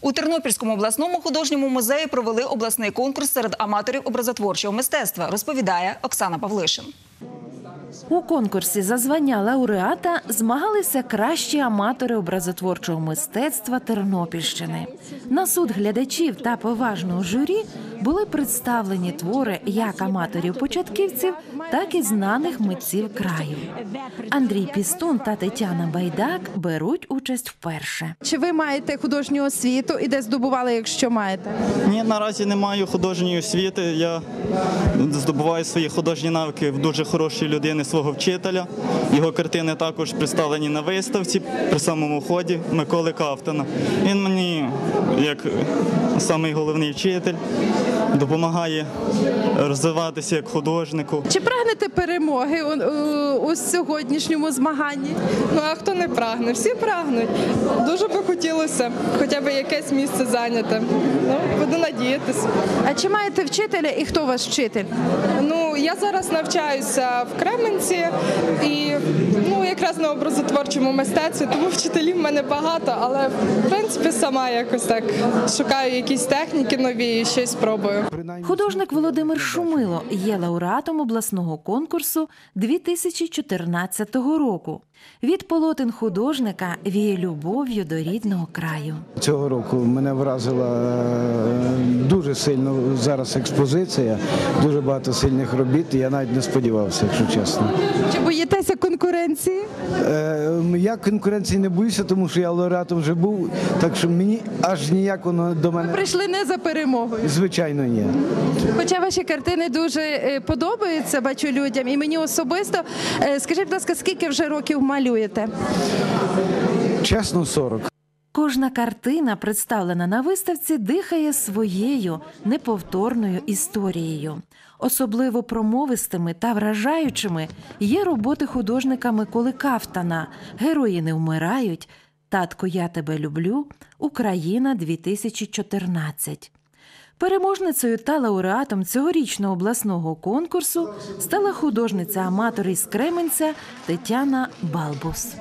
У Тернопільському обласному художньому музеї провели обласний конкурс серед аматорів образотворчого мистецтва, розповідає Оксана Павлишин. У конкурсі за звання лауреата змагалися кращі аматори образотворчого мистецтва Тернопільщини. На суд глядачів та поважного журі були представлені твори як аматорів-початківців, так і знаних митців краю. Андрій Пістун та Тетяна Байдак беруть участь вперше. Чи ви маєте художню освіту і де здобували, якщо маєте? Ні, наразі не маю художньої освіти. Я здобуваю свої художні навики в дуже хорошій людини, свого вчителя. Його картини також представлені на виставці при самому ході Миколи Кафтана. Він мені, як самий головний вчитель, допомагає розвиватися як художнику. Чи прагнете перемоги у, у, у сьогоднішньому змаганні? Ну а хто не прагне? Всі прагнуть. Дуже би хотілося хоча б якесь місце зайняти. Ну, буду надіятися. А чи маєте вчителя і хто ваш вчитель? Ну, я зараз навчаюся в Кременці і ну, на образотворчому мистецтві, тому вчителів в мене багато, але в принципі сама якось так шукаю якісь техніки нові і щось спробую. Художник Володимир Шумило є лауреатом обласного конкурсу 2014 року. Від полотен художника віє любов'ю до рідного краю. Цього року мене вразила е, дуже сильно зараз експозиція, дуже багато сильних робіт. і Я навіть не сподівався, якщо чесно. Чи боїтеся конкуренції? Е, Я конкуренції не боюся, тому що я лауреатом вже був, так що мені аж ніяк воно до мене Ви Прийшли не за перемогою. звичайно ні. Хоча ваші картини дуже е, подобаються, бачу людям, і мені особисто. Е, Скажіть, будь ласка, скільки вже років малюєте? Чесно, 40. Кожна картина, представлена на виставці, дихає своєю неповторною історією. Особливо промовистими та вражаючими є роботи художника Миколи Кафтана Герої не вмирають. Татко, я тебе люблю. Україна 2014. Переможницею та лауреатом цьогорічного обласного конкурсу стала художниця-аматор із Кременця Тетяна Балбус.